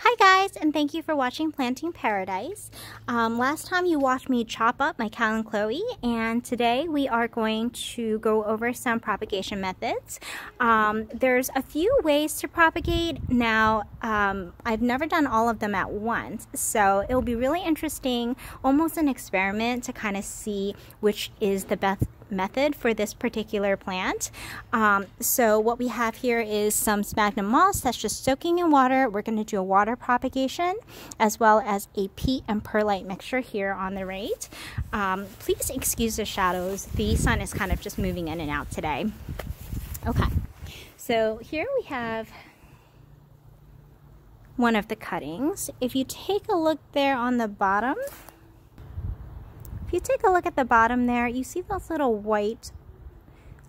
Hi guys, and thank you for watching Planting Paradise. Um, last time you watched me chop up my kalanchoe, and today we are going to go over some propagation methods. Um, there's a few ways to propagate. Now, um, I've never done all of them at once, so it'll be really interesting, almost an experiment to kind of see which is the best method for this particular plant. Um, so what we have here is some sphagnum moss that's just soaking in water. We're going to do a water propagation as well as a peat and perlite mixture here on the right. Um, please excuse the shadows. The sun is kind of just moving in and out today. Okay, so here we have one of the cuttings. If you take a look there on the bottom, if you take a look at the bottom there, you see those little white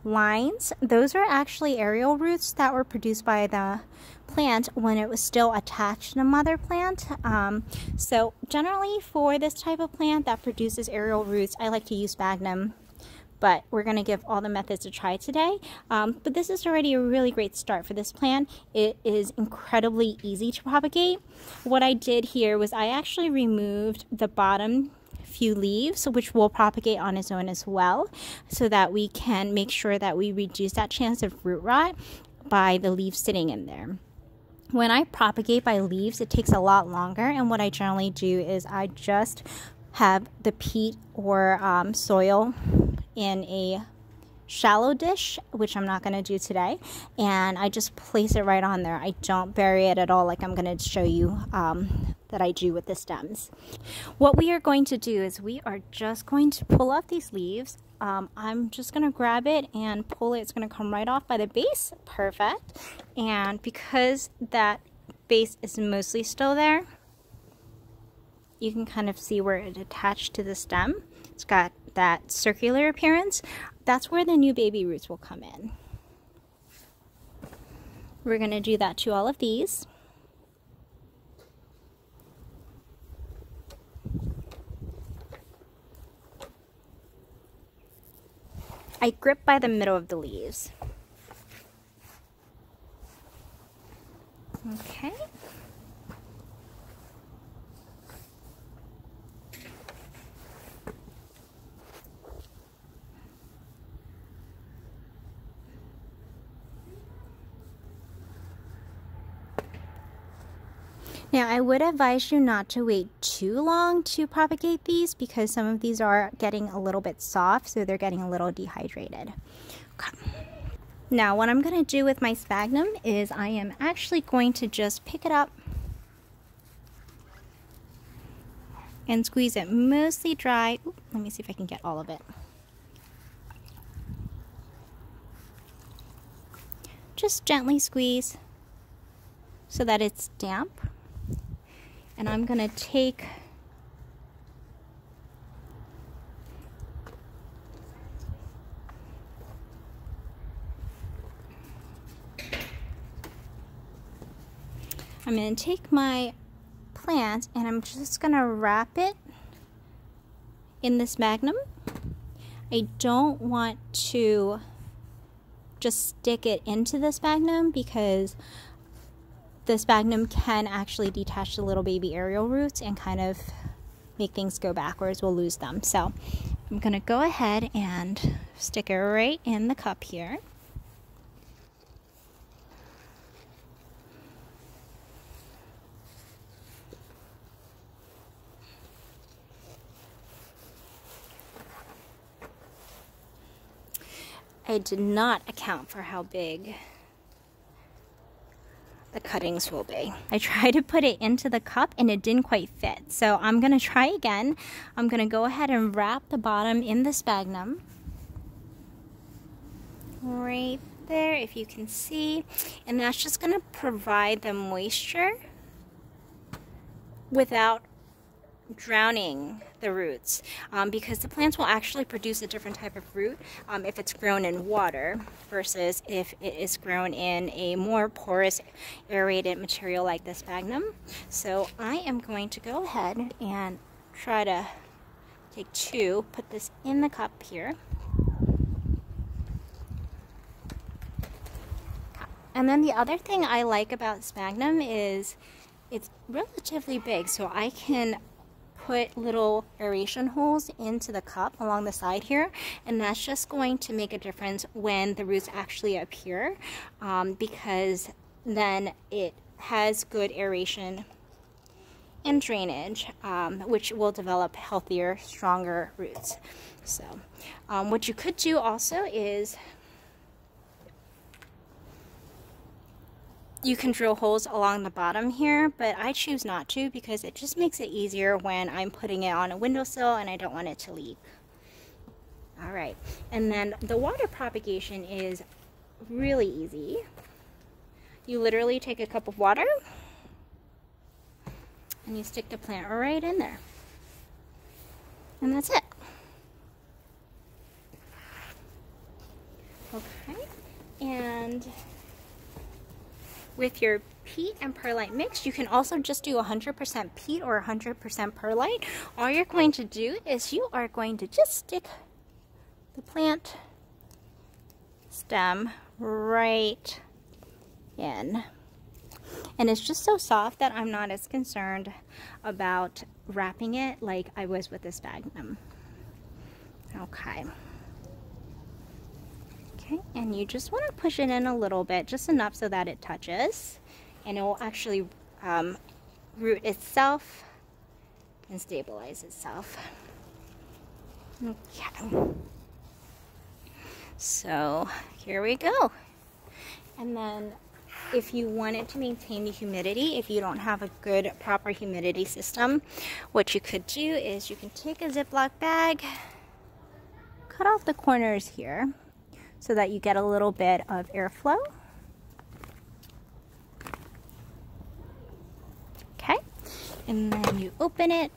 lines. Those are actually aerial roots that were produced by the plant when it was still attached to the mother plant. Um, so generally for this type of plant that produces aerial roots, I like to use sphagnum but we're going to give all the methods a try today. Um, but this is already a really great start for this plant. It is incredibly easy to propagate. What I did here was I actually removed the bottom few leaves, which will propagate on its own as well, so that we can make sure that we reduce that chance of root rot by the leaves sitting in there. When I propagate by leaves, it takes a lot longer, and what I generally do is I just have the peat or um, soil in a shallow dish, which I'm not going to do today, and I just place it right on there. I don't bury it at all like I'm going to show you um, that I do with the stems. What we are going to do is we are just going to pull off these leaves. Um, I'm just going to grab it and pull it. It's going to come right off by the base. Perfect. And because that base is mostly still there, you can kind of see where it attached to the stem. It's got that circular appearance that's where the new baby roots will come in. We're going to do that to all of these. I grip by the middle of the leaves. Okay. Now I would advise you not to wait too long to propagate these because some of these are getting a little bit soft so they're getting a little dehydrated. Okay. Now what I'm going to do with my sphagnum is I am actually going to just pick it up and squeeze it mostly dry. Let me see if I can get all of it. Just gently squeeze so that it's damp and I'm going to take I'm going to take my plant and I'm just going to wrap it in this sphagnum. I don't want to just stick it into the sphagnum because the sphagnum can actually detach the little baby aerial roots and kind of make things go backwards. We'll lose them. So I'm going to go ahead and stick it right in the cup here. I did not account for how big the cuttings will be. I tried to put it into the cup and it didn't quite fit. So I'm to try again. I'm to go ahead and wrap the bottom in the sphagnum. Right there, if you can see. And that's just to provide the moisture without drowning the roots um, because the plants will actually produce a different type of root um, if it's grown in water versus if it is grown in a more porous aerated material like the sphagnum. So I am going to go ahead and try to take two, put this in the cup here. And then the other thing I like about sphagnum is it's relatively big, so I can put little aeration holes into the cup along the side here and that's just going to make a difference when the roots actually appear um, because then it has good aeration and drainage um, which will develop healthier stronger roots. So um, what you could do also is you can drill holes along the bottom here, but I choose not to because it just makes it easier when I'm putting it on a windowsill and I don't want it to leak. All right, and then the water propagation is really easy. You literally take a cup of water and you stick the plant right in there. And that's it. Okay, and with your peat and perlite mix, you can also just do 100% peat or 100% perlite. All you're going to do is you are going to just stick the plant stem right in. And it's just so soft that I'm not as concerned about wrapping it like I was with the sphagnum. Okay. Okay, and you just want to push it in a little bit, just enough so that it touches. And it will actually um, root itself and stabilize itself. Okay. So here we go. And then if you wanted to maintain the humidity, if you don't have a good proper humidity system, what you could do is you can take a Ziploc bag, cut off the corners here, so that you get a little bit of airflow. Okay, and then you open it.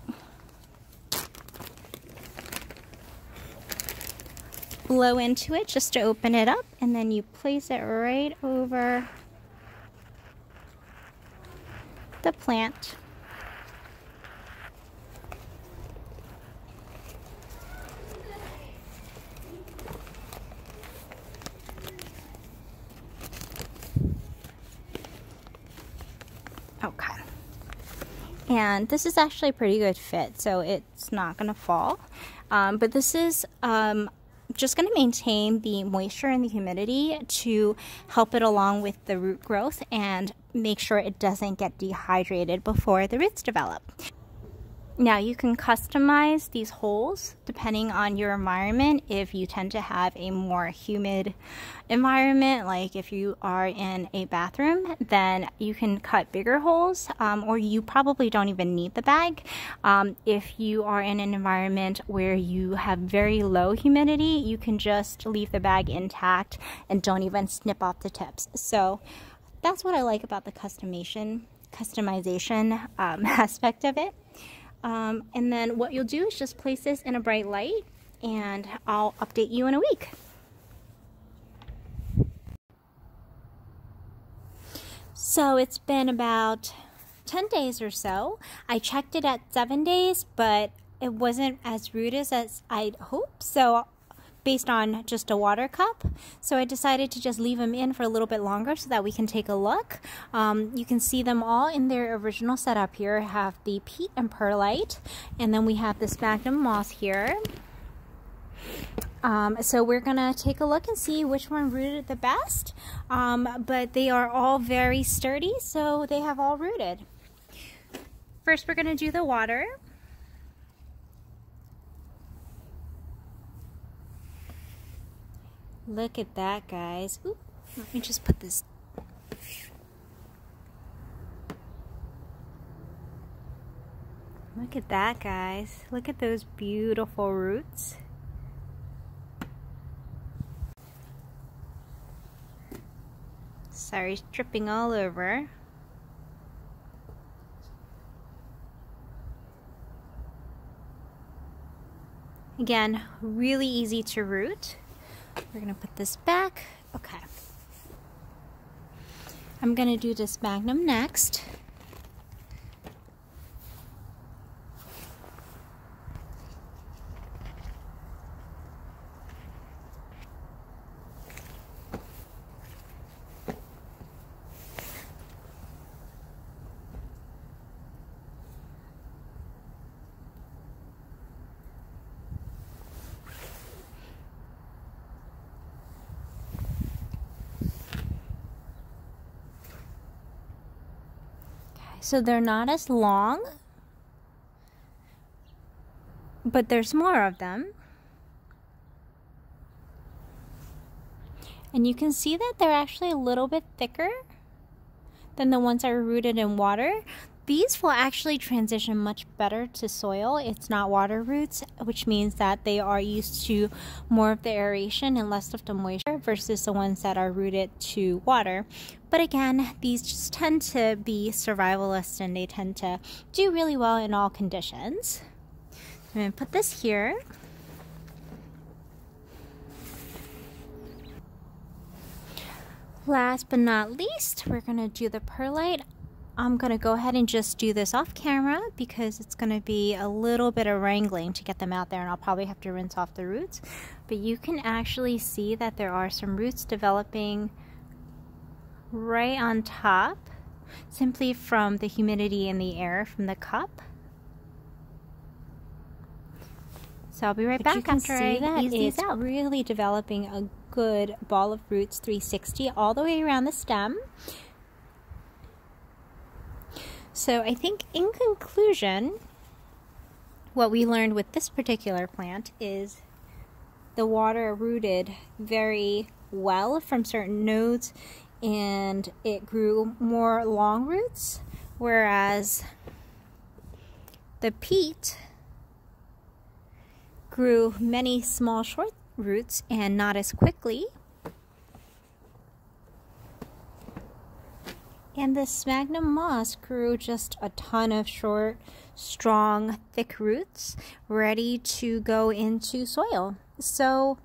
Blow into it just to open it up, and then you place it right over the plant. Okay. And this is actually a pretty good fit, so it's not to fall. Um, but this is um, just going to maintain the moisture and the humidity to help it along with the root growth and make sure it doesn't get dehydrated before the roots develop. Now you can customize these holes depending on your environment. If you tend to have a more humid environment, like if you are in a bathroom, then you can cut bigger holes um, or you probably don't even need the bag. Um, if you are in an environment where you have very low humidity, you can just leave the bag intact and don't even snip off the tips. So that's what I like about the customization, customization um, aspect of it. Um, and then what you'll do is just place this in a bright light and I'll update you in a week. So it's been about 10 days or so. I checked it at seven days, but it wasn't as rooted as I'd hoped. So based on just a water cup. So I decided to just leave them in for a little bit longer so that we can take a look. Um, you can see them all in their original setup here. I have the peat and perlite, and then we have this sphagnum moss here. Um, so we're gonna take a look and see which one rooted the best. Um, but they are all very sturdy, so they have all rooted. First, we're gonna do the water. Look at that, guys. Oop, let me just put this. Look at that, guys. Look at those beautiful roots. Sorry, dripping all over. Again, really easy to root. We're to put this back. Okay. I'm to do this sphagnum next. So they're not as long, but there's more of them. And you can see that they're actually a little bit thicker than the ones that are rooted in water. These will actually transition much better to soil. It's not water roots, which means that they are used to more of the aeration and less of the moisture versus the ones that are rooted to water. But again, these just tend to be survivalists and they tend to do really well in all conditions. I'm to put this here. Last but not least, we're going to do the perlite. I'm going to go ahead and just do this off camera because it's going to be a little bit of wrangling to get them out there and I'll probably have to rinse off the roots. But you can actually see that there are some roots developing right on top simply from the humidity in the air from the cup. So I'll be right but back after I that ease these out. really developing a good ball of roots 360 all the way around the stem. So I think in conclusion, what we learned with this particular plant is the water rooted very well from certain nodes and it grew more long roots, whereas the peat grew many small short roots and not as quickly. And this sphagnum moss grew just a ton of short, strong, thick roots ready to go into soil. So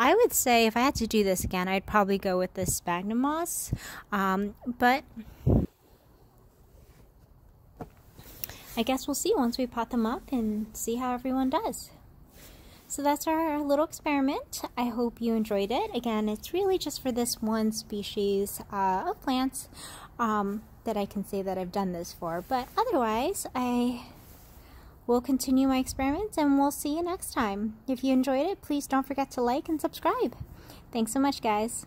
I would say if I had to do this again, I'd probably go with the sphagnum moss. Um, but I guess we'll see once we pot them up and see how everyone does. So that's our little experiment. I hope you enjoyed it. Again, it's really just for this one species uh, of plants um, that I can say that I've done this for. But otherwise, I will continue my experiments and we'll see you next time. If you enjoyed it, please don't forget to like and subscribe. Thanks so much, guys.